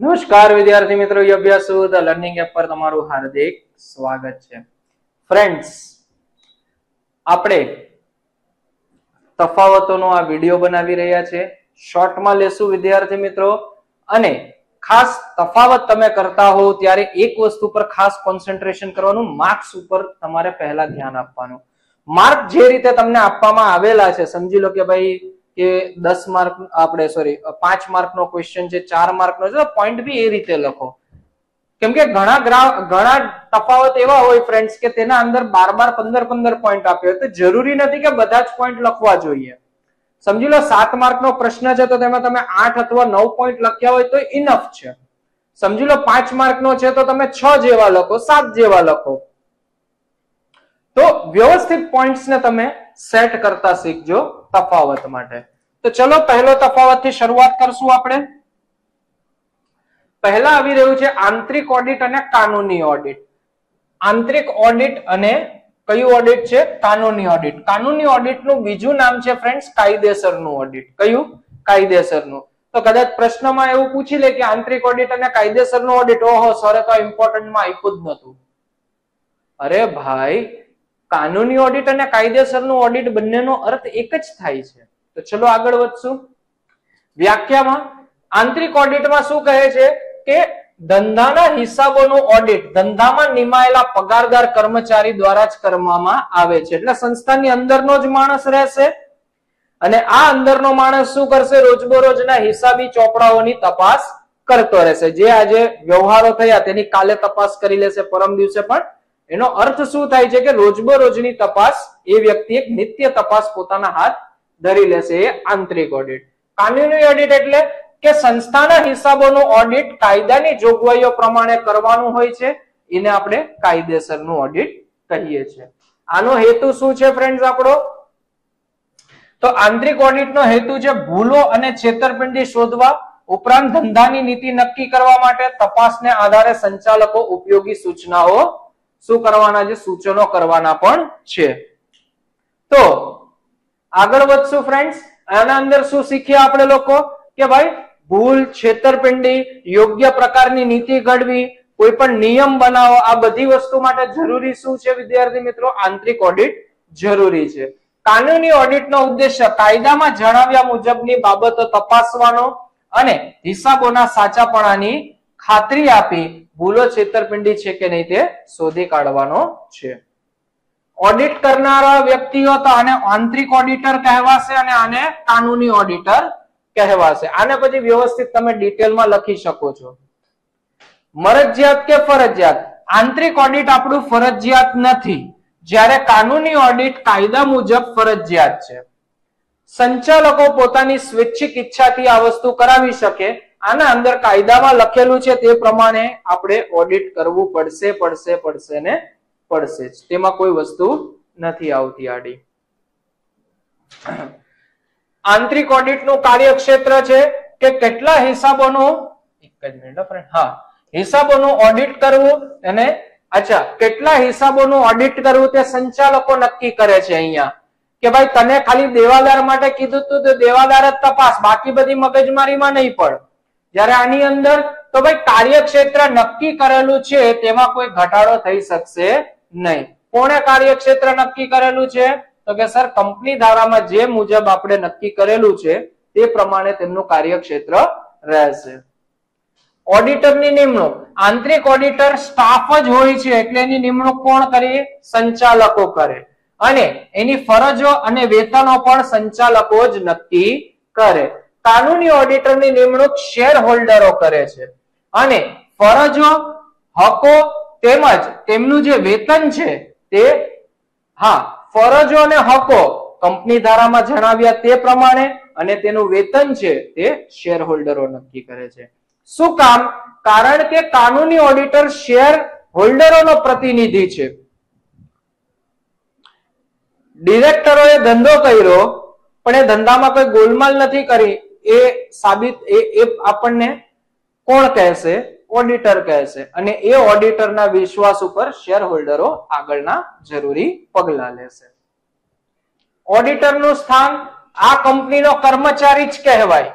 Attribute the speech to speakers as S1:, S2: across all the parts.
S1: નમસ્કાર વિદ્યાર્થી મિત્રો અભ્યાસ ધ લર્નિંગ એપ પર તમારું હાર્દિક સ્વાગત છે. ફ્રેન્ડ્સ આપણે તફાવતોનો આ વીડિયો બનાવી રહ્યા છે. શોર્ટમાં લેશું વિદ્યાર્થી મિત્રો. અને ખાસ તફાવત તમે કરતા હો ત્યારે એક વસ્તુ પર ખાસ કોન્સન્ટ્રેશન કરવાનું માર્ક્સ ઉપર તમારે પહેલા ધ્યાન આપવાનું. માર્ક જે રીતે તમને આપવામાં આવેલા છે, સમજી લો કે ભાઈ કે દસ માર્ક, આપણે સોરી પાંચ માર્કનો ક્વેશ્ચન છે, ચાર માર્કનો છે પોઈન્ટ બી એ રીતે લખો. કેમ કે ઘણા ઘણા તફાવત એવા હોય ફ્રેન્ડ્સ કે તેના અંદર બાર બાર પંદર પંદર પોઈન્ટ આપ્યો તો જરૂરી નથી કે બધા જ પોઈન્ટ લખવા જોઈએ. સમજી લો, સાત માર્કનો પ્રશ્ન છે, તો તેમાં તમે આઠ અથવા નવ પોઈન્ટ લખ્યા હોય, તો ઇનફ છે. સમજી લો, પાંચ માર્કનો છે, તો તમે છ જેવા લખો, સાત જેવા લખો. તો વ્યવસ્થિત પોઈન્ટ્સ ને તમે સેટ કરતા શીખજો તફાવત માટે. તો ચલો પહેલો તફાવતથી શરૂઆત કરશું આપણે. પહેલા આવી રહ્યું છે આંતરિક ઓડિટ અને કાનૂની ઓડિટ આંતરિક ઓડિટ અને કયું ઓડિટ છે? કાનૂની ઓડિટ કાનૂની ઓડિટનું બીજું નામ છે ફ્રેન્ડ્સ કાયદેસરનું ઓડિટ કયું? કાયદેસરનું. તો કદાચ પ્રશ્નમાં એવું પૂછી લે કે આંતરિક ઓડિટ અને કાયદેસરનું ઓડિટ ઓહો સરે તો ઇમ્પોર્ટન્ટમાં આપ્યું જ નતું અરે ભાઈ કાનૂની ઓડિટ અને કાયદેસરનું ઓડિટ બંનેનો અર્થ એક જ થાય છે. તો ચલો આગળ વધશું. વ્યાખ્યામાં આંતરિક ઓડિટમાં શું કહે છે કે ધંધાના હિસાબોનું ઓડિટ ધંધામાં નિમાયેલા પગારદાર કર્મચારી દ્વારા જ કરવામાં આવે છે. એટલે સંસ્થાની અંદરનો જ માણસ રહેશે અને આ અંદરનો માણસ શું કરશે? રોજબરોજના હિસાબી ચોપડાઓની તપાસ કરતો રહેશે. જે આજે વ્યવહારો થયા, તેની કાલે તપાસ કરી લેશે, પરમ દિવસે પણ એનો અર્થ શું થાય છે કે રોજબરોજની તપાસ એ વ્યક્તિ એક નિત્ય તપાસ પોતાના હાથ ધરી લેશે આંતરિક ઓડિટ કાનૂની ઓડિટ એટલે કે સંસ્થાના હિસાબોનું ઓડિટ કાયદાની જોગવાઈઓ પ્રમાણે કરવાનું હોય છે, એને આપણે કાયદેસરનું ઓડિટ કહીએ છીએ આનો હેતુ શું છે ફ્રેન્ડ્સ આપણો? તો આંતરિક ઓડિટનો હેતુ છે ભૂલો અને છેતરપિંડી શોધવા, ઉપરાંત ધંધાની નીતિ નક્કી કરવા માટે તપાસને આધારે સંચાલકો ઉપયોગી સૂચનાઓ શું કરવાના છે? સૂચનો કરવાના પણ છે. તો આગળ વધશું ફ્રેન્ડ્સ આના અંદર શું શીખ્યા આપણે લોકો? કે ભાઈ, ભૂલ, છેતરપિંડી, યોગ્ય પ્રકારની નીતિ ઘડવી, કોઈ પણ નિયમ બનાવો, આ બધી વસ્તુ માટે જરૂરી શું છે વિદ્યાર્થી મિત્રો? આંતરિક ઓડિટ જરૂરી છે. કાનૂની ઓડિટનો ઉદ્દેશ્ય કાયદામાં જણાવ્યા મુજબની બાબતો તપાસવાનો અને હિસાબોના સાચાપણાની ખાતરી આપી ભૂલો છેતરપિંડી છે કે નહીં તે શોધી કાઢવાનો છે. ઓડિટ કરનારા વ્યક્તિઓ તો આને આંતરિક ઓડિટર કહેવાશે અને આને કાનૂની ઓડિટર કહેવાશે. આને પછી વ્યવસ્થિત તમે ડિટેલમાં લખી શકો છો. મરજિયાત કે ફરજિયાત? આંતરિક ઓડિટ આપણું ફરજિયાત નથી. જ્યારે કાનૂની ઓડિટ કાયદા મુજબ ફરજિયાત છે. સંચાલકો પોતાની સ્વૈચ્છિક ઈચ્છાથી આ વસ્તુ કરાવી શકે. આના અંદર કાયદામાં લખેલું છે તે પ્રમાણે આપણે ઓડિટ કરવું પડશે પડશે પડશે ને પડશે જ. તેમાં કોઈ વસ્તુ નથી આવતી, આડી. આંતરિક ઓડિટનું કાર્યક્ષેત્ર છે કે કેટલા હિસાબોનું? એક જ મિનિટ ફ્રેન્ડ હા. હિસાબોનું ઓડિટ કરવું અને અચ્છા, કેટલા હિસાબોનું ઓડિટ કરવું તે સંચાલકો નક્કી કરે છે અહીંયા. કે ભાઈ, તને ખાલી દેવાદાર માટે કીધું તું તો દેવાદાર જ તપાસ. બાકી બધી મગજમારીમાં નહીં પડ. જ્યારે આની અંદર તો ભાઈ કાર્યક્ષેત્ર નક્કી કરેલું છે, તેમાં કોઈ ઘટાડો થઈ શકશે નહીં. કોણે કાર્યક્ષેત્ર નક્કી કરેલું છે? તો કે સર, કંપની ધારામાં જે મુજબ આપણે નક્કી કરેલું છે, તે પ્રમાણે તેમનું કાર્યક્ષેત્ર રહેશે. ઓડિટરની નિમણૂક. આંતરિક ઓડિટર સ્ટાફ જ હોય છે, એટલે એની નિમણૂક કોણ કરે? સંચાલકો કરે. અને એની ફરજો અને વેતનો પણ સંચાલકો જ નક્કી કરે. કાનૂની ઓડિટરની નિમણૂક શેર હોલ્ડરો કરે છે. અને ફરજો, હકો તેમજ તેમનું જે વેતન છે તે, હા, ફરજો અને હકો કંપની ધારામાં જણાવ્યા તે પ્રમાણે અને તેનું વેતન છે તે શેર હોલ્ડરો નક્કી કરે છે. શું કામ? કારણ કે કાનૂની ઓડિટર શેર હોલ્ડરોનો પ્રતિનિધિ છે. ડિરેક્ટરોએ ધંધો કર્યો, પણ એ ધંધામાં કોઈ ગોલમાલ નથી કરી. એ સાબિત, એ આપણને કોણ કહેશે? ઓડિટર કહેશે. અને એ ઓડિટરના વિશ્વાસ ઉપર શેર હોલ્ડરો આગળના જરૂરી પગલા લેશે. ઓડિટરનું સ્થાન આ કંપનીનો કર્મચારી જ કહેવાય.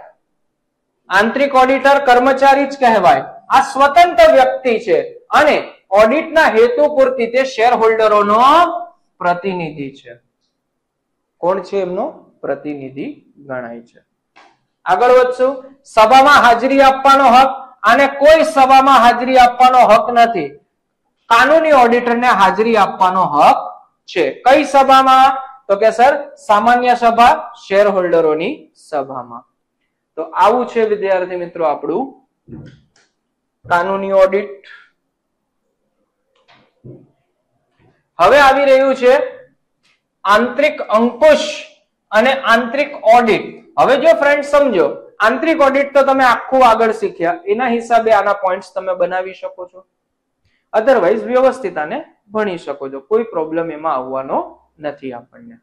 S1: આંતરિક ઓડિટર કર્મચારી જ કહેવાય. આ સ્વતંત્ર વ્યક્તિ છે. અને ઓડિટના હેતુ પૂરતી તે શેર હોલ્ડરોનો પ્રતિનિધિ છે. કોણ છે એમનો? પ્રતિનિધિ ગણાય છે. આગળ વધશું. સભામાં હાજરી આપવાનો હક અને કોઈ સભામાં હાજરી આપવાનો હક નથી. કાનૂની ઓડિટરને હાજરી આપવાનો હક છે. કઈ સભામાં? તો કે સર, સામાન્ય સભા શેર હોલ્ડરોની સભામાં. તો આવું છે વિદ્યાર્થી મિત્રો આપણું કાનૂની ઓડિટ હવે આવી રહ્યું છે આંતરિક અંકુશ અને આંતરિક ઓડિટ હવે જો ફ્રેન્ડ સમજો, આંતરિક ઓડિટ તો તમે આખું આગળ શીખ્યા. એના હિસાબે આના પોઈન્ટ્સ તમે બનાવી શકો છો. અધરવાઇઝ વ્યવસ્થિત આને ભણી શકો છો. કોઈ પ્રોબ્લેમ એમાં આવવાનો નથી આપણને.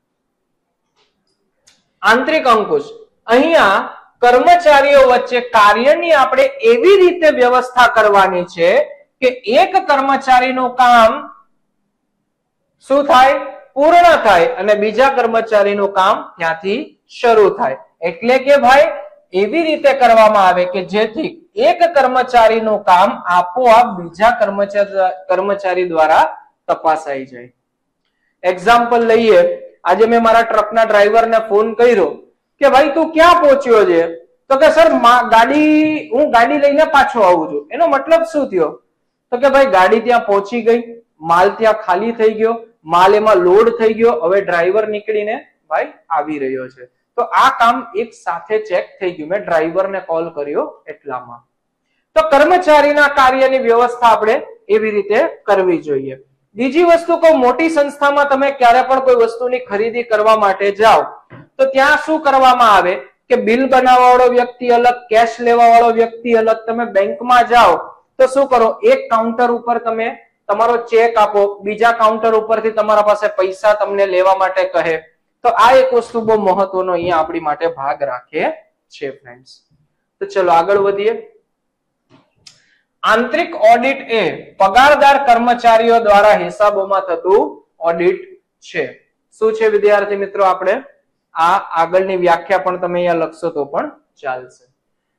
S1: આંતરિક અંકુશ. અહીંયા કર્મચારીઓ વચ્ચે કાર્યની આપણે એવી રીતે વ્યવસ્થા કરવાની છે કે એક કર્મચારીનું કામ શું થાય? પૂર્ણ થાય અને બીજા કર્મચારીનું કામ ત્યાંથી શરૂ થાય. એટલે કે ભાઈ, એવી રીતે કરવામાં આવે કે જેથી એક કર્મચારીનું કામ આપોઆપ બીજા કર્મચારી કર્મચારી દ્વારા તપાસાઈ જાય. એક્ઝામ્પલ લઈએ. આજે મેં મારા ટ્રકના ડ્રાઈવરને ફોન કર્યો કે ભાઈ, તું ક્યાં પહોંચ્યો છે? તો કે, સર ગાડી, હું ગાડી લઈને પાછો આવું છું. એનો મતલબ શું થયો? તો કે, ભાઈ, ગાડી ત્યાં પહોંચી ગઈ. માલ ત્યાં ખાલી થઈ ગયો. માલ એમાં લોડ થઈ ગયો. હવે ડ્રાઈવર નીકળીને, ભાઈ, આવી રહ્યો છે. તો આ કામ એક સાથે ચેક થઈ ગયું. મેં ડ્રાઈવરને કોલ કર્યો એટલામાં. તો કર્મચારીના કાર્યની વ્યવસ્થા આપણે એવી રીતે કરવી જોઈએ. બીજી વસ્તુ કહું, મોટી સંસ્થામાં તમે ક્યારે પણ કોઈ વસ્તુની ખરીદી કરવા માટે જાઓ, તો ત્યાં શું કરવામાં આવે કે બિલ બનાવવા વાળો વ્યક્તિ અલગ, કેશ લેવા વાળો વ્યક્તિ અલગ. તમે બેંકમાં જાઓ, તો શું કરો, એક કાઉન્ટર ઉપર તમે તમારો ચેક આપો, બીજા કાઉન્ટર ઉપરથી તમારા પાસે પૈસા તમને લેવા માટે કહે. તો આ એક વસ્તુ બહુ મહત્વનો અહીંયા આપણી માટે ભાગ રાખે છે ફ્રેન્ડ્સ તો ચલો આગળ વધીએ. આંતરિક ઓડિટ એ પગારદાર કર્મચારીઓ દ્વારા હિસાબોમાં થતું ઓડિટ છે. શું છે, વિદ્યાર્થી મિત્રો આપણે? આ આગળની વ્યાખ્યા પણ તમે અહીંયા લખશો તો પણ ચાલશે.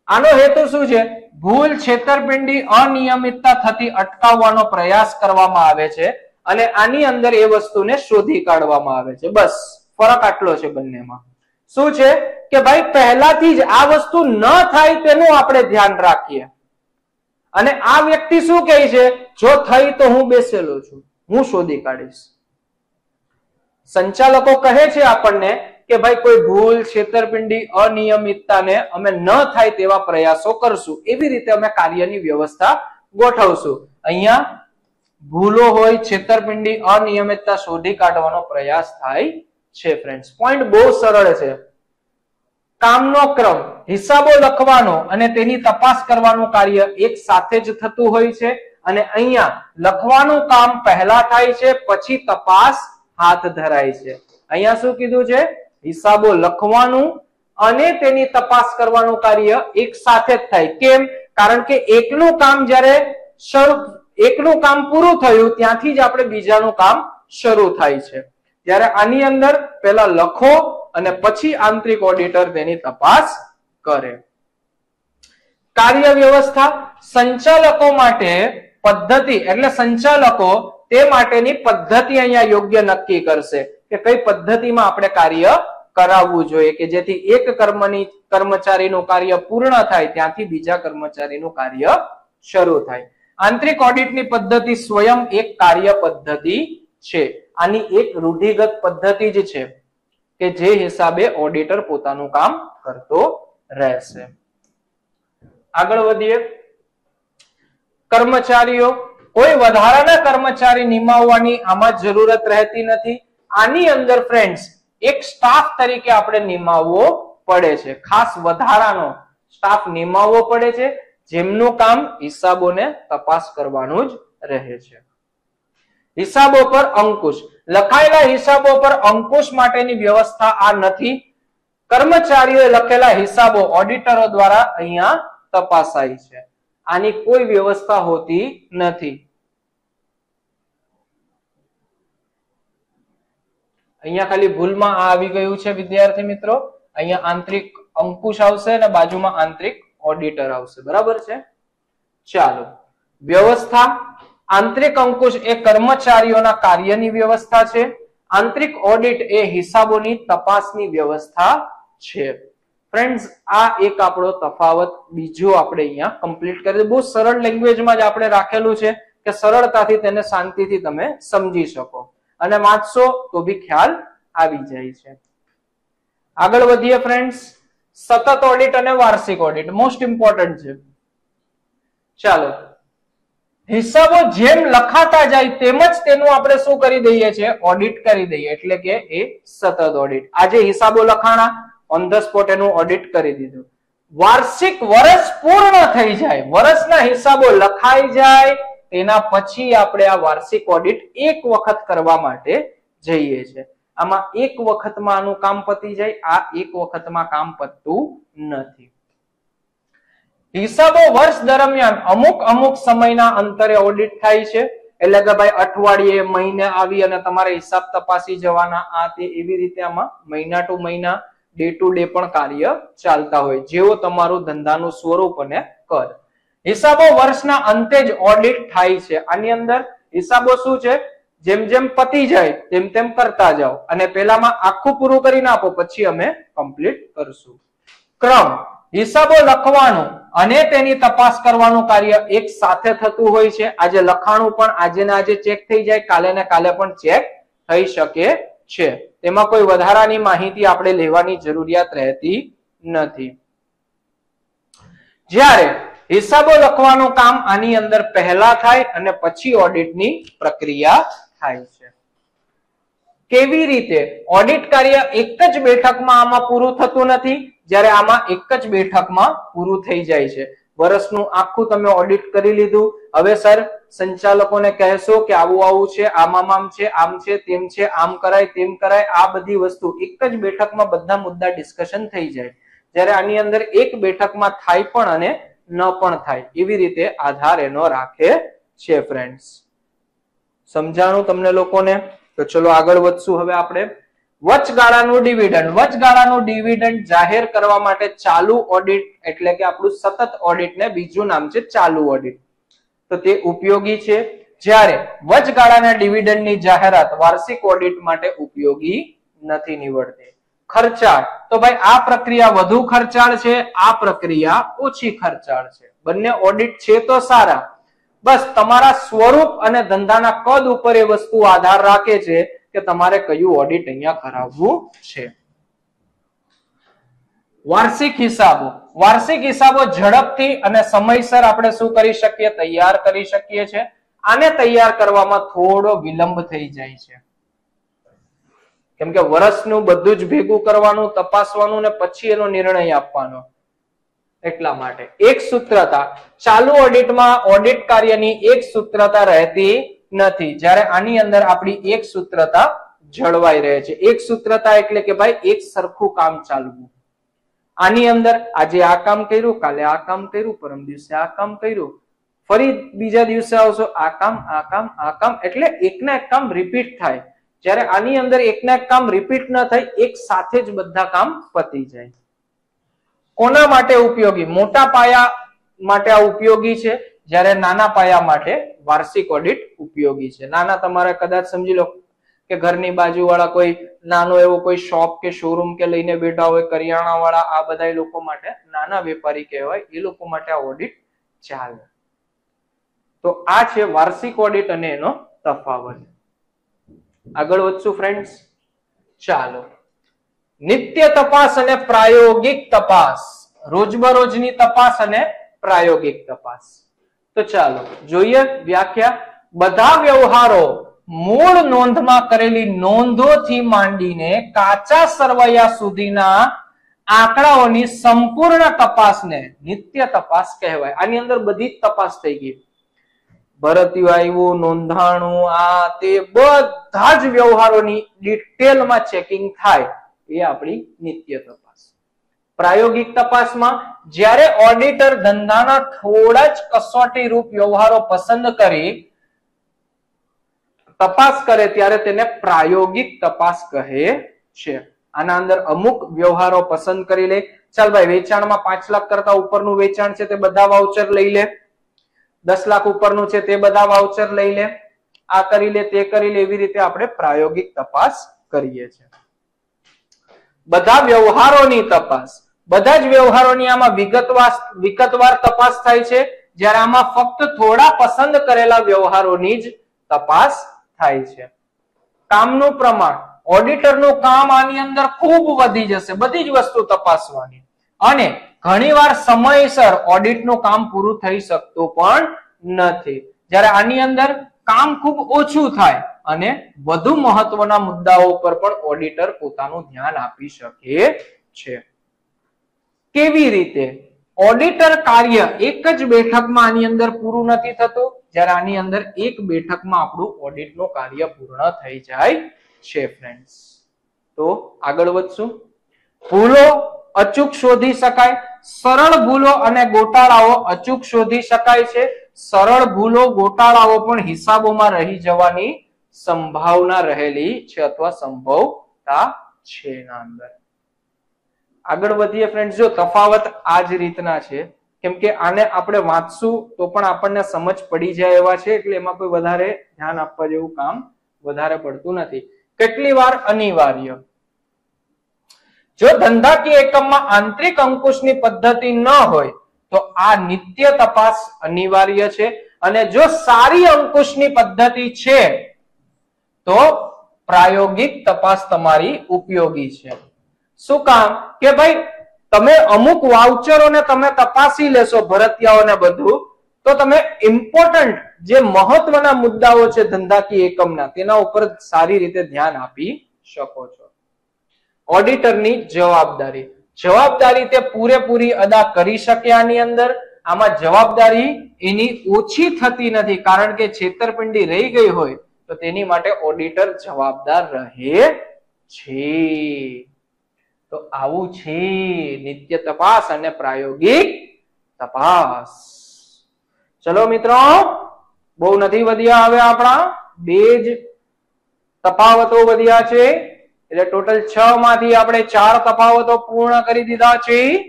S1: આનો હેતુ શું છે? ભૂલ છેતરપિંડી અનિયમિતતા થતી અટકાવવાનો પ્રયાસ કરવામાં આવે છે અને આની અંદર એ વસ્તુને શોધી કાઢવામાં આવે છે. બસ. ફરક આટલો છે બંનેમાં. શું છે? કે ભાઈ પહેલાથી જ આ વસ્તુ ન થાય તેનું આપણે ધ્યાન રાખીએ. અને આ વ્યક્તિ શું કહે છે? જો થઈ તો હું બેસેલો છું. હું શોધી કાઢીશ. સંચાલકો કહે છે આપણને કે ભાઈ કોઈ ભૂલ, છેતરપિંડી, અનિયમિતતાને અમે ન થાય તેવા પ્રયાસો કરશું. એવી રીતે અમે કાર્યની વ્યવસ્થા ગોઠવશું. અહીંયા ભૂલો હોય, છેતરપિંડી, અનિયમિતતા શોધી કાઢવાનો પ્રયાસ થાય છે ફ્રેન્ડ્સ પોઈન્ટ બહુ સરળ છે. કામનો ક્રમ, હિસાબો લખવાનો અને તેની તપાસ કરવાનું કાર્ય એક સાથે જ થતું હોય છે અને અહીંયા લખવાનું કામ પહેલા થાય છે, પછી તપાસ હાથ ધરાય છે. અહીંયા શું કીધું છે? હિસાબો લખવાનું અને તેની તપાસ કરવાનું કાર્ય એક સાથે જ થાય. કેમ? કારણ કે એકનું કામ જ્યારે શરૂ, એકનું કામ પૂરું થયું, ત્યાંથી જ આપણે બીજાનું કામ શરૂ થાય છે. ત્યારે આની અંદર પહેલા લખો અને પછી આંતરિક ઓડિટર તેની તપાસ કરે. કાર્ય વ્યવસ્થા સંચાલકો માટે પદ્ધતિ, એટલે સંચાલકો તે માટેની પદ્ધતિ અહીંયા યોગ્ય નક્કી કરશે કે કઈ પદ્ધતિમાં આપણે કાર્ય કરાવવું જોઈએ કે જેથી એક કર્મની, કર્મચારીનું કાર્ય પૂર્ણ થાય ત્યાંથી બીજા કર્મચારીનું કાર્ય શરૂ થાય. આંતરિક ઓડિટની પદ્ધતિ સ્વયં એક કાર્ય પદ્ધતિ છે. આની એક રૂઢિગત પદ્ધતિ જ છે કે જે હિસાબે ઓડિટર પોતાનું કામ કરતો રહેશે. આગળ વધીએ. કર્મચારીઓ, કોઈ વધારાના કર્મચારી નિમાવવાની આમાં જરૂરત રહેતી નથી. આની અંદર ફ્રેન્ડ્સ એક સ્ટાફ તરીકે આપણે નિમાવવો પડે છે. ખાસ વધારાનો સ્ટાફ નિમાવવો પડે છે, જેમનું કામ હિસાબોને તપાસ કરવાનું જ રહે છે. હિસાબો પર અંકુશ. લખાયેલા હિસાબો પર અંકુશ માટેની વ્યવસ્થા આ નથી. કર્મચારીઓએ લખેલા હિસાબો ઓડિટરો દ્વારા અહીંયા તપાસાય છે. આની કોઈ વ્યવસ્થા હોતી નથી. અહીંયા ખાલી ભૂલમાં આ આવી ગયું છે, વિદ્યાર્થી મિત્રો. અહીંયા આંતરિક અંકુશ આવશે અને બાજુમાં આંતરિક ઓડિટર આવશે. બરાબર છે? ચાલો. વ્યવસ્થા આંતરિક અંકુશ એ કર્મચારીઓના કાર્યની વ્યવસ્થા છે. આંતરિક ઓડિટ એ હિસાબોની તપાસની વ્યવસ્થા છે. ફ્રેન્ડ્સ, આ એક આપણો તફાવત, બીજો આપણે અહીંયા કમ્પ્લીટ કરી બહુ સરળ લેંગ્વેજમાં જ આપણે રાખેલું છે કે સરળતાથી તેને શાંતિથી તમે સમજી શકો. અને વાંચશો તો બી ખ્યાલ આવી જાય છે. આગળ વધીએ ફ્રેન્ડ્સ. સતત ઓડિટ અને વાર્ષિક ઓડિટ મોસ્ટ ઇમ્પોર્ટન્ટ છે. ચાલો હિસાબો જેમ લખાતા જાય તેમ જ તેનું આપણે શું કરી દઈએ છીએ? ઓડિટ કરી દઈએ. એટલે કે એ સતત ઓડિટ આજે હિસાબો લખાણા ઓન ધ સ્પોટ એનું ઓડિટ કરી દીધું. વાર્ષિક વર્ષ પૂર્ણ થઈ જાય. વર્ષના હિસાબો લખાઈ જાય. તેના પછી આપણે આ વાર્ષિક ઓડિટ એક વખત કરવા માટે જઈએ છીએ. આમાં એક વખતમાં આનું કામ પતી જાય, આ એક વખતમાં કામ પતતું નથી. હિસાબો વર્ષ દરમિયાન અમુક અમુક સમયના અંતરે ઓડિટ થાય છે. એટલે કે ભાઈ અઠવાડિયે મહિને આવી અને તમારે હિસાબ તપાસી જવાના. આ તે એવી રીતે આમાં મહિના ટુ મહિના, ડે ટુ ડે પણ કાર્ય ચાલતા હોય. જેવો તમારું ધંધાનું સ્વરૂપ અને કદ. હિસાબો વર્ષના અંતે જ ઓડિટ થાય છે. આની અંદર હિસાબો શું છે? જેમ જેમ પતી જાય, તેમ તેમ કરતા જાઓ. અને પેલામાં આખું પૂરું કરીને આપો પછી અમે કમ્પ્લીટ કરશું. ક્રમ. હિસાબો લખવાનું અને તેની તપાસ કરવાનું કાર્ય એક સાથે થતું હોય છે. આજે લખાણું પણ આજે ને આજે ચેક થઈ જાય. કાલે ને કાલે પણ ચેક થઈ શકે છે. તેમાં કોઈ વધારાની માહિતી આપણે લેવાની જરૂરિયાત રહેતી નથી. જ્યારે હિસાબો લખવાનું કામ આની અંદર પહેલા થાય અને પછી ઓડિટની પ્રક્રિયા થાય છે. કેવી રીતે? ઓડિટ કાર્ય એક જ બેઠકમાં આમાં પૂરું થતું નથી. જ્યારે આમાં એક જ બેઠકમાં પૂરું થઈ જાય છે. વર્ષનું આખું તમે ઓડિટ કરી લીધું. હવે સર, સંચાલકોને કહેશો કે આવું આવું છે, આમાં આમ છે આમ છે, તેમ છે, આમ કરાય, તેમ કરાય. આ બધી વસ્તુ એક જ બેઠકમાં બધા મુદ્દા ડિસ્કશન થઈ જાય. જ્યારે આની અંદર એક બેઠકમાં થાય પણ અને ન પણ થાય. એવી રીતે આધાર એનો રાખે છે ફ્રેન્ડ્સ સમજાણું તમને લોકોને? તો ચલો આગળ વધશું હવે આપણે. વચગાળાનું ડિવિડન્ડ વચગાળાનું ડિવિડન્ડ જાહેર કરવા માટે ચાલુ ઓડિટ એટલે કે આપણું સતત ઓડિટ ને બીજું નામ છે ચાલુ ઓડિટ તો તે ઉપયોગી છે. જ્યારે વચગાળાના ડિવિડન્ડની જાહેરાત વાર્ષિક ઓડિટ માટે ઉપયોગી નથી નીવડતી. ખર્ચાળ. તો ભાઈ, આ પ્રક્રિયા વધુ ખર્ચાળ છે? આ પ્રક્રિયા ઓછી ખર્ચાળ છે. બંને ઓડિટ છે તો સારા. બસ, તમારા સ્વરૂપ અને ધંધાના કદ ઉપર એ વસ્તુ આધાર રાખે છે. કે તમારે કયું ઓડિટ અહીંયા કરાવવું છે? વાર્ષિક હિસાબો. વાર્ષિક હિસાબો ઝડપથી અને સમયસર આપણે શું કરી શકીએ? તૈયાર કરી શકીએ છીએ આને તૈયાર કરવામાં થોડો વિલંબ થઈ જાય છે. કેમ કે વર્ષનું બધું જ ભેગું કરવાનું, તપાસવાનું ને પછી એનો નિર્ણય આપવાનો. એટલા માટે. એક સૂત્રતા. ચાલુ ઓડિટમાં ઓડિટ કાર્યની એક સૂત્રતા રહેતી નથી. જ્યારે આની અંદર આપણી એક સૂત્રતા જળવાઈ રહે છે. એક સૂત્રતા એટલે કે ભાઈ એક સરખું કામ ચાલવું. આની અંદર આજે આ કામ કર્યું, કાલે આ કામ કર્યું, પરમ દિવસે આ કામ કર્યું. ફરી બીજા દિવસે આવશો, આ કામ આ કામ આ કામ, એટલે એકના એક કામ રિપીટ થાય. જ્યારે આની અંદર એકના એક કામ રિપીટ ન થાય, એક સાથે જ બધા કામ પતી જાય. કોના માટે ઉપયોગી? મોટા પાયા માટે આ ઉપયોગી છે? જ્યારે નાના પાયા માટે વાર્ષિક ઓડિટ ઉપયોગી છે. નાના તમારે કદાચ સમજી લો કે ઘરની બાજુવાળા કોઈ નાનો એવો કોઈ શોપ કે શોરૂમ કે લઈને બેઠા હોય કરિયાણા વાળા આ બધા લોકો માટે નાના વેપારી કહેવાય. એ લોકો માટે આ ઓડિટ ચાલે. તો આ છે વાર્ષિક ઓડિટ અને એનો તફાવત. આગળ વધશું ફ્રેન્ડ્સ ચાલો. નિત્ય તપાસ અને પ્રાયોગિક તપાસ. રોજબરોજની તપાસ અને પ્રાયોગિક તપાસ. તો ચાલો, જોઈએ વ્યાખ્યા. બધા વ્યવહારો મૂળ નોંધમાં કરેલી નોંધોથી માંડીને કાચા સરવૈયા સુધીના આંકડાઓની સંપૂર્ણ તપાસને નિત્ય તપાસ કહેવાય. આની અંદર બધી જ તપાસ થઈ ગઈ. ભરતીયું આવ્યું નોંધાણું, આ તે બધા જ વ્યવહારોની ડિટેલમાં ચેકિંગ થાય. એ આપણી નિત્ય તપાસ. પ્રાયોગિક તપાસમાં જ્યારે ઓડિટર ધંધાના થોડા જ કસોટી રૂપ વ્યવહારો પસંદ કરી તપાસ કરે ત્યારે તેને પ્રાયોગિક તપાસ કહે છે. આના અંદર અમુક વ્યવહારો પસંદ કરી લે. ચાલ ભાઈ, વેચાણમાં પાંચ લાખ કરતા ઉપરનું વેચાણ છે તે બધા વાઉચર લઈ લે. દસ લાખ ઉપરનું છે તે બધા વાઉચર લઈ લે. આ કરી લે, તે કરી લે, એવી રીતે આપણે પ્રાયોગિક તપાસ કરીએ છીએ. બધા વ્યવહારોની તપાસ બધા જ વ્યવહારોની આમાં વિગતવાર વિગતવાર તપાસ થાય છે, જ્યારે આમાં ફક્ત થોડા પસંદ કરેલા વ્યવહારોની જ તપાસ થાય છે. કામનું પ્રમાણ. ઓડિટરનું કામ આની અંદર ખૂબ વધી જશે, બધી જ વસ્તુ તપાસવાની. અને ઘણીવાર સમયસર ઓડિટનું કામ પૂરું થઈ શકતું પણ નથી. જ્યારે આની અંદર કામ ખૂબ ઓછું થાય અને વધુ મહત્વના મુદ્દાઓ પર પણ ઓડિટર પોતાનું ધ્યાન આપી શકે છે. કેવી રીતે? ઓડિટર કાર્ય એક જ બેઠકમાં આની અંદર પૂરું નથી થતું. જ્યારે આની અંદર એક બેઠકમાં આપણું ઓડિટનું કાર્ય પૂર્ણ થઈ જાય છે ફ્રેન્ડ્સ તો આગળ વધશું. ભૂલો અચૂક શોધી શકાય. સરળ ભૂલો અને ગોટાળાઓ અચૂક શોધી શકાય છે. સરળ ભૂલો, ગોટાળાઓ પણ હિસાબોમાં રહી જવાની સંભાવના રહેલી છે અથવા સંભવતા છે અંદર. આગળ વધીએ ફ્રેન્ડ જો તફાવત આ જ રીતના છે, કેમ કે આને આપણે વાંચશું તો પણ આપણને સમજ પડી જાય એવા છે, એટલે એમાં કોઈ વધારે ધ્યાન આપવા જેવું કામ વધારે પડતું નથી. કેટલી વાર અનિવાર્ય? જો ધંધાકીય એકમમાં આંતરિક અંકુશની પદ્ધતિ ન હોય, તો આ નિત્ય તપાસ અનિવાર્ય છે. અને જો સારી અંકુશની પદ્ધતિ છે, તો પ્રાયોગિક તપાસ તમારી ઉપયોગી છે. શું કામ? કે ભાઈ, તમે અમુક વાઉચરોને તમે તપાસી લેશો ભરતિયાઓને બધું, તો તમે ઇમ્પોર્ટન્ટ જે મહત્વના મુદ્દાઓ છે ધંધાકીય એકમના, તેના ઉપર સારી રીતે ધ્યાન આપી શકો છો. ઓડિટરની જવાબદારી. જવાબદારી તે પૂરેપૂરી અદા કરી શકે આની અંદર, આમાં જવાબદારી એની ઓછી થતી નથી, કારણ કે છેતરપિંડી રહી ગઈ હોય, તો તેની માટે ઓડિટર જવાબદાર રહે છે. તો આવું છે નિત્ય તપાસ અને પ્રાયોગિક તપાસ. ચલો મિત્રો, બહુ નથી વધ્યા હવે આપણા, બે જ તફાવતો વધ્યા છે. એટલે ટોટલ છ માંથી આપણે ચાર તફાવતો પૂર્ણ કરી દીધા છે.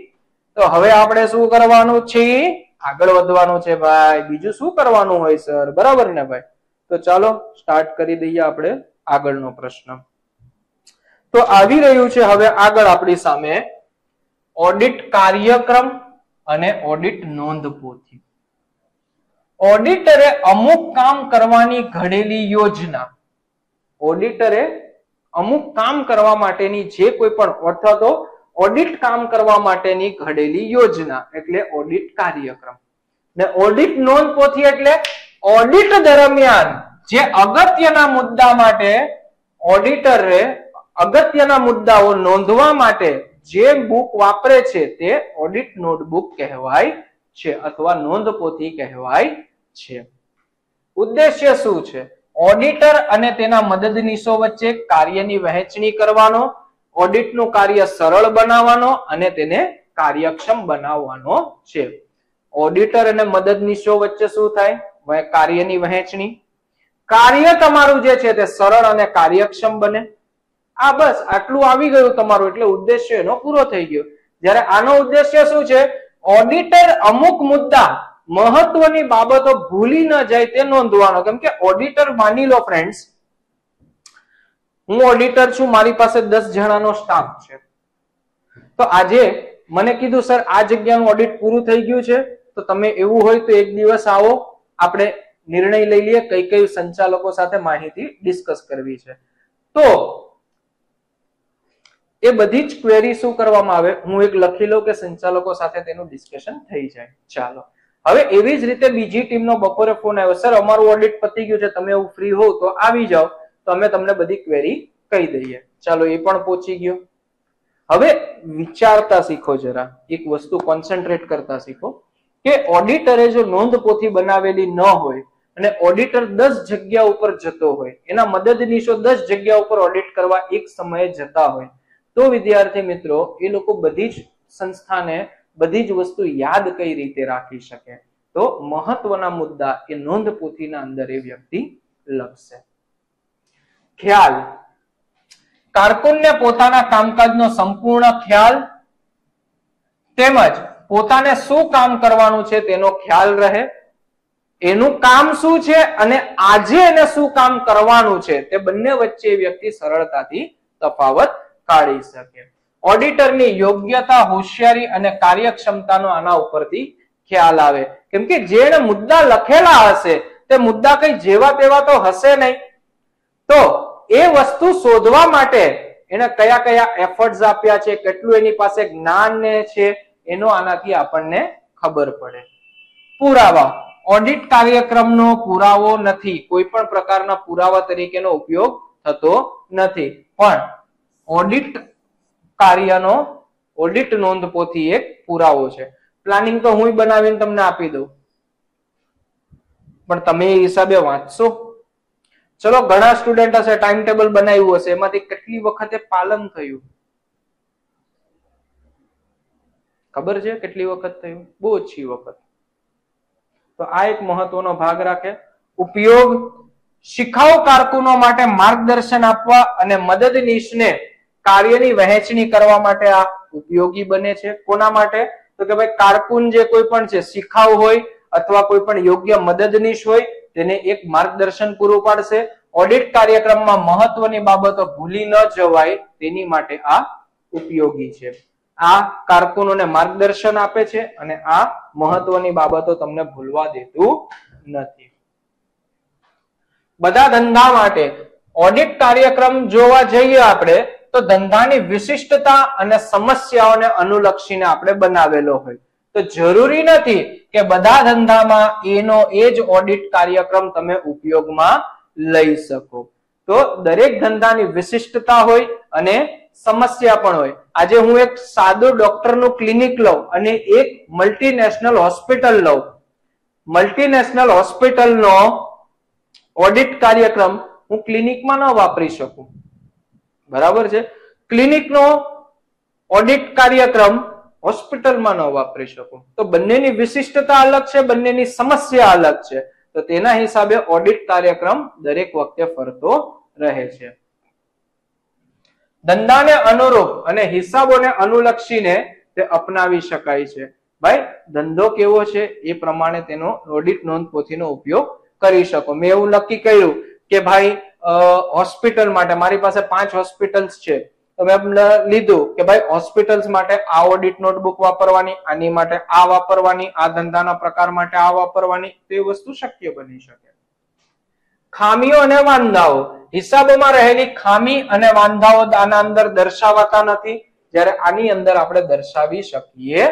S1: તો હવે આપણે શું કરવાનું છે? આગળ વધવાનું છે ભાઈ. બીજું શું કરવાનું હોય સર બરાબર ને ભાઈ? તો ચાલો સ્ટાર્ટ કરી દઈએ આપણે આગળનો પ્રશ્ન. તો આવી રહ્યું છે હવે આગળ આપણી સામે ઓડિટ કાર્યક્રમ અને ઓડિટ નોંધ પોથી ઓડિટરે અમુક કામ કરવાની ઘડેલી યોજના. ઓડિટરે અમુક કામ કરવા માટેની જે કોઈ પણ અથવા તો ઓડિટ કામ કરવા માટેની ઘડેલી યોજના, એટલે ઓડિટ કાર્યક્રમ. ને ઓડિટ નોંધ પોથી એટલે ઓડિટ દરમિયાન જે અગત્યના મુદ્દા માટે ઓડિટરે અગત્યના મુદ્દાઓ નોંધવા માટે જે બુક વાપરે છે તે ઓડિટ નોટબુક કહેવાય છે અથવા નોંધપોથી કહેવાય છે. ઉદ્દેશ્ય શું છે? ઓડિટર અને તેના મદદનીશો વચ્ચે કાર્યની વહેંચણી કરવાનો, ઓડિટનું કાર્ય સરળ બનાવવાનો અને તેને કાર્યક્ષમ બનાવવાનો છે. ઓડિટર અને મદદનીશો વચ્ચે શું થાય? કાર્યની વહેંચણી. કાર્ય તમારું જે છે તે સરળ અને કાર્યક્ષમ બને. આ બસ આટલું આવી ગયું તમારું, એટલે ઉદ્દેશ્ય એનો પૂરો થઈ ગયો. જ્યારે આનો ઉદ્દેશ્ય શું છે? ઓડિટર અમુક મુદ્દા મહત્વની બાબતો ભૂલી ન જાય તે નોંધવાનો. કેમ કે ઓડિટર માની લો ફ્રેન્ડ્સ હું ઓડિટર છું, મારી પાસે દસ જણાનો સ્ટાફ છે. તો આજે મને કીધું, સર, આ જગ્યાનું ઓડિટ પૂરું થઈ ગયું છે, તો તમે એવું હોય તો એક દિવસ આવો, આપણે નિર્ણય લઈ લઈએ કઈ કઈ સંચાલકો સાથે માહિતી ડિસ્કસ કરવી છે. તો એ બધી જ ક્વેરી શું કરવામાં આવે? હું એક લખી લઉં કે સંચાલકો સાથે તેનું ડિસ્કશન થઈ જાય. ચાલો. હવે એવી જ રીતે બીજી ટીમનો બપોરે ફોન આવ્યો. સર અમારું ઓડિટ પતી ગયું છે. તમે એવું ફ્રી હોવ તો આવી જાઓ. તો અમે તમને બધી ક્વેરી કહી દઈએ. ચાલો, એ પણ પહોંચી ગયો. હવે વિચારતા શીખો જરા. એક વસ્તુ કોન્સન્ટ્રેટ કરતા શીખો કે ઓડિટરે જો નોંધ પોથી બનાવેલી ન હોય અને ઓડિટર દસ જગ્યા ઉપર જતો હોય, એના મદદનીશો દસ જગ્યા ઉપર ઓડિટ કરવા એક સમયે જતા હોય તો વિદ્યાર્થી મિત્રો, એ લોકો બધી જ સંસ્થાને બધી જ વસ્તુ યાદ કઈ રીતે રાખી શકે? તો મહત્વના મુદ્દા એ નોંધ પોથીના અંદર એ વ્યક્તિ લખશે. ખ્યાલ. કારકુનને પોતાના કામકાજનો સંપૂર્ણ ખ્યાલ તેમજ પોતાને શું કામ કરવાનું છે તેનો ખ્યાલ રહે. એનું કામ શું છે અને આજે એને શું કામ કરવાનું છે તે બંને વચ્ચે વ્યક્તિ સરળતાથી તફાવત કાઢી શકે. ઓડિટરની યોગ્યતા, હોશિયારી અને કાર્યક્ષમતાનો આના ઉપરથી ખ્યાલ આવે. કેમ કે જેણે મુદ્દા લખેલા હશે, તે મુદ્દા કઈ જેવા તેવા તો હશે નહીં. તો એ વસ્તુ શોધવા માટે એને કયા કયા એફર્ટ્સ આપ્યા છે, કેટલું એની પાસે જ્ઞાન છે, એનો આનાથી આપણને ખબર પડે. પુરાવા. ઓડિટ કાર્યક્રમનો પુરાવો નથી. કોઈ પણ પ્રકારના પુરાવા તરીકેનો ઉપયોગ થતો નથી. પણ ઓડિટ કાર્યનો ઓડિટ નોંધપોથી એક પુરાવો છે. પ્લાનિંગ તો હું બનાવીને તમને આપી દઉં. પણ તમે એ હિસાબે વાંચશો. ચલો, ઘણા સ્ટુડન્ટ હશે ટાઈમ ટેબલ બનાવ્યું હશે. એમાંથી કેટલી વખતે પાલન થયું? ખબર છે કેટલી વખત થયું? બહુ ઓછી વખત. તો આ એક મહત્વનો ભાગ રાખે. ઉપયોગ શિખાઉ કારકુનો માટે માર્ગદર્શન આપવા અને મદદનીશને કાર્યની વહેંચણી કરવા માટે આ ઉપયોગી બને છે. કોના માટે? તો કે ભાઈ કારકુન જે કોઈ પણ છે, શિખાઉ હોય અથવા કોઈ પણ યોગ્ય મદદનીશ હોય, તેને એક માર્ગદર્શન પૂરું પાડશે. ઓડિટ કાર્યક્રમમાં મહત્વની બાબતો ભૂલી ન જવાય, તેની માટે આ ઉપયોગી છે. આ કારકુનોને માર્ગદર્શન આપે છે અને આ મહત્વની બાબતો તમને ભૂલવા દેતું નથી. બધા ધંધા માટે ઓડિટ કાર્યક્રમ જોવા જઈએ આપણે તો ધંધાની વિશિષ્ટતા અને સમસ્યાઓને અનુલક્ષીને આપણે બનાવેલો હોય. તો જરૂરી નથી કે બધા ધંધામાં એનો એ જ ઓડિટ કાર્યક્રમ તમે ઉપયોગમાં લઈ શકો. તો દરેક ધંધાની વિશિષ્ટતા હોય અને સમસ્યા પણ હોય. આજે હું એક સાદું ડોક્ટરનું ક્લિનિક લઉં અને એક મલ્ટીનેશનલ હોસ્પિટલ લઉં. મલ્ટીનેશનલ હોસ્પિટલનો ઓડિટ કાર્યક્રમ હું ક્લિનિકમાં ન વાપરી શકું. બરાબર છે? ક્લિનિકનો ઓડિટ કાર્યક્રમ હોસ્પિટલમાં ન વાપરી શકો. તો બંનેની વિશિષ્ટતા અલગ છે, બંનેની સમસ્યા અલગ છે. તો તેના હિસાબે ઓડિટ કાર્યક્રમ દરેક વખતે ફરતો રહે છે. ધંધાને અનુરૂપ અને હિસાબોને અનુલક્ષીને તે અપનાવી શકાય છે. ભાઈ, ધંધો કેવો છે એ પ્રમાણે તેનો ઓડિટ નોંધ પોથીનો ઉપયોગ કરી શકો. મેં એવું નક્કી કર્યું કે ભાઈ હોસ્પિટલ માટે, મારી પાસે પાંચ હોસ્પિટલ્સ છે. તો મેં લીધું કે ભાઈ હોસ્પિટલ્સ માટે આ ઓડિટ નોટબુક વાપરવાની, આની માટે આ વાપરવાની, આ ધંધાના પ્રકાર માટે આ વાપરવાની, તો વસ્તુ શક્ય બની શકે. ખામીઓ અને વાંધાઓ. હિસાબોમાં રહેલી ખામી અને વાંધાઓ આના અંદર દર્શાવાતા નથી. જ્યારે આની અંદર આપણે દર્શાવી શકીએ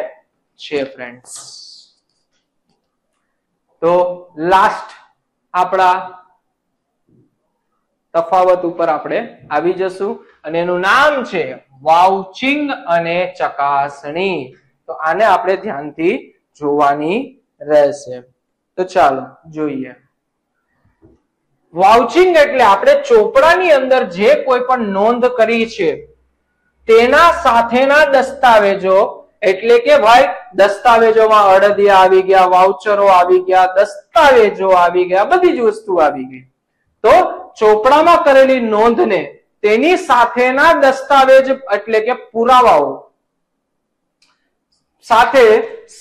S1: છીએ ફ્રેન્ડ્સ તો લાસ્ટ આપણા તફાવત ઉપર આપણે આવી જશું અને એનું નામ છે વાઉચિંગ અને ચકાસણી. તો આને આપણે ધ્યાનથી જોવાની રહેશે. તો ચાલો જોઈએ. વાઉચિંગ એટલે આપણે ચોપડાની અંદર જે કોઈ પણ નોંધ કરી છે, તેના સાથેના દસ્તાવેજો, એટલે કે ભાઈ દસ્તાવેજોમાં અડદિયા આવી ગયા, વાઉચરો આવી ગયા, દસ્તાવેજો આવી ગયા, બધી જ વસ્તુ આવી ગઈ. તો ચોપડામાં કરેલી નોંધને તેની સાથેના દસ્તાવેજ એટલે કે પુરાવાઓ. સાથે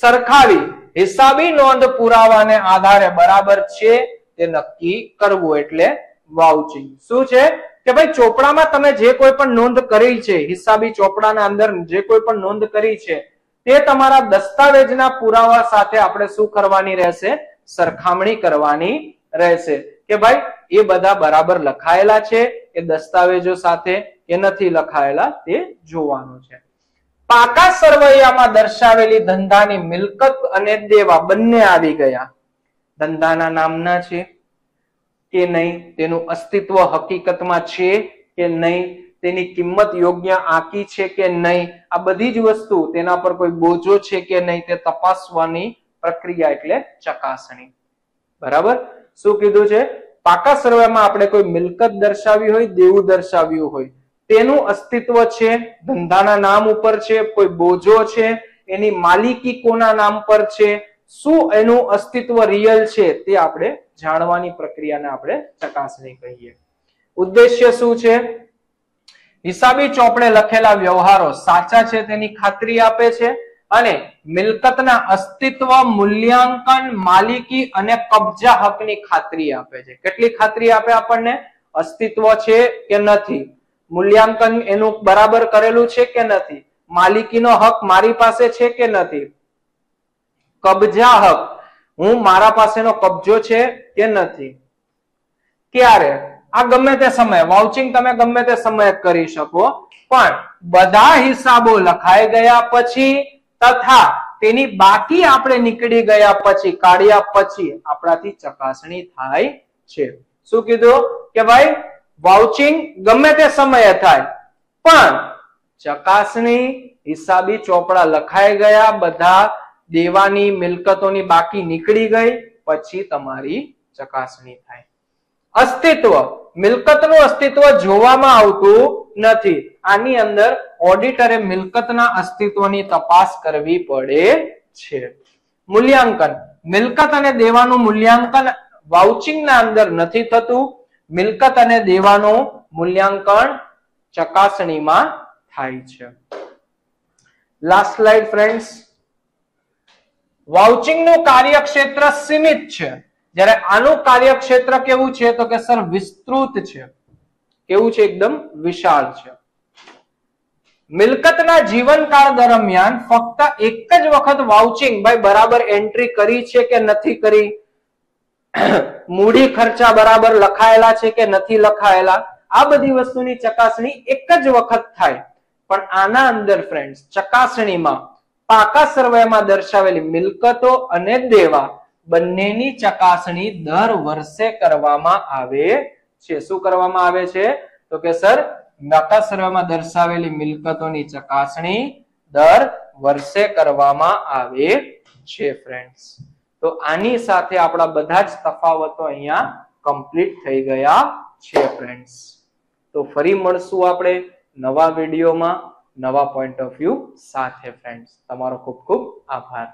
S1: સરખાવી હિસાબી નોંધ પુરાવાને આધારે બરાબર છે તે નક્કી કરવું એટલે વાઉચિંગ શું છે? કે ભાઈ ચોપડામાં તમે જે કોઈ પણ નોંધ કરી છે, હિસાબી ચોપડાના અંદર જે કોઈ પણ નોંધ કરી છે, તે તમારા દસ્તાવેજના પુરાવા સાથે આપણે શું કરવાની રહેશે? સરખામણી કરવાની રહેશે. કે ભાઈ એ બધા બરાબર લખાયેલા છે. એ દસ્તાવેજો સાથે કે નથી લખાયેલા, તે જોવાનું છે. પાકા સરવૈયામાં દર્શાવેલી ધંધાની મિલકત અને દેવા બંને આવી ગયા. ધંધાના નામના છે કે નહીં, તેનું અસ્તિત્વ હકીકતમાં છે કે નહીં, તેની કિંમત યોગ્ય આંકી છે કે નહીં, આ બધી જ વસ્તુ તેના પર કોઈ બોજો છે કે નહીં તે તપાસવાની પ્રક્રિયા એટલે ચકાસણી. બરાબર? શું કીધું છે? પાકા સર્વેમાં આપણે કોઈ મિલકત દર્શાવી હોય, દેવું દર્શાવ્યું હોય, તેનું અસ્તિત્વ છે, ધંધાના નામ ઉપર છે, કોઈ બોજો છે, એની માલિકી કોના નામ પર છે, શું એનું અસ્તિત્વ રિયલ છે, તે આપણે જાણવાની પ્રક્રિયાને આપણે ચકાસણી કહીએ. ઉદ્દેશ્ય શું છે? હિસાબી ચોપડે લખેલા વ્યવહારો સાચા છે તેની ખાતરી આપે છે અને મિલકતના અસ્તિત્વ મૂલ્યાંકન માલિકી અને કબજા હકની ખાતરી આપે છે. કેટલી ખાતરી આપે આપણને? અસ્તિત્વ છે કે નથી? મૂલ્યાંકન એનું બરાબર કરેલું છે કે નથી? માલિકીનો હક મારી પાસે છે કે નથી? કબજા હક. હું મારા પાસેનો કબજો છે કે નથી? ક્યારે? આ ગમે તે સમયે. વાઉચિંગ તમે ગમે તે સમયે કરી શકો. પણ બધા હિસાબો લખાઈ ગયા પછી તથા તેની બાકી આપણે નીકળી ગયા પછી, કાઢ્યા પછી આપણાથી ચકાસણી થાય છે. શું કીધું? કે ભાઈ વાઉચિંગ ગમે તે સમયે થાય, પણ ચકાસણી હિસાબી ચોપડા લખાઈ ગયા, બધા દેવાની મિલકતોની બાકી નીકળી ગઈ, પછી તમારી ચકાસણી થાય. અસ્તિત્વ, મિલકતનું અસ્તિત્વ જોવામાં આવતું નથી. આની અંદર ઓડિટરે મિલકતના અસ્તિત્વની તપાસ કરવી પડે છે. મૂલ્યાંકન. મિલકત અને દેવાનું મૂલ્યાંકન વાઉચિંગના અંદર નથી થતું. મિલકત અને દેવાનું મૂલ્યાંકન ચકાસણીમાં થાય છે. લાસ્ટ સ્લાઇડ ફ્રેન્ડ્સ વાઉચિંગનું કાર્યક્ષેત્ર સીમિત છે. જ્યારે આનું કાર્યક્ષેત્ર કેવું છે તો કે સર, વિસ્તૃત છે. કેવું છે એકદમ વિશાળ છે. મિલકતના જીવનકાળ દરમિયાન ફક્ત એક જ વખત વાઉચિંગ ભાઈ બરાબર એન્ટ્રી કરી છે કે નથી કરી? મૂડી ખર્ચા બરાબર લખાયેલા છે કે નથી લખાયેલા? આ બધી વસ્તુની ચકાસણી એક જ વખત થાય. પણ આના અંદર ફ્રેન્ડ્સ ચકાસણીમાં પાકા સર્વેમાં દર્શાવેલી મિલકતો અને દેવા બંનેની ચકાસણી દર વર્ષે કરવામાં આવે છે, શું કરવામાં આવે છે? તો કે સર પાકા સર્વેમાં દર્શાવેલી મિલકતોની ચકાસણી દર વર્ષે કરવામાં આવે છે ફ્રેન્ડ્સ તો આની સાથે આપણા બધા જ તફાવતો અહીંયા કમ્પ્લીટ થઈ ગયા છે ફ્રેન્ડ્સ તો ફરી મળશું આપણે નવા વિડીયોમાં નવા પોઈન્ટ ઓફ વ્યૂ સાથે ફ્રેન્ડ્સ તમારો ખૂબ ખૂબ આભાર.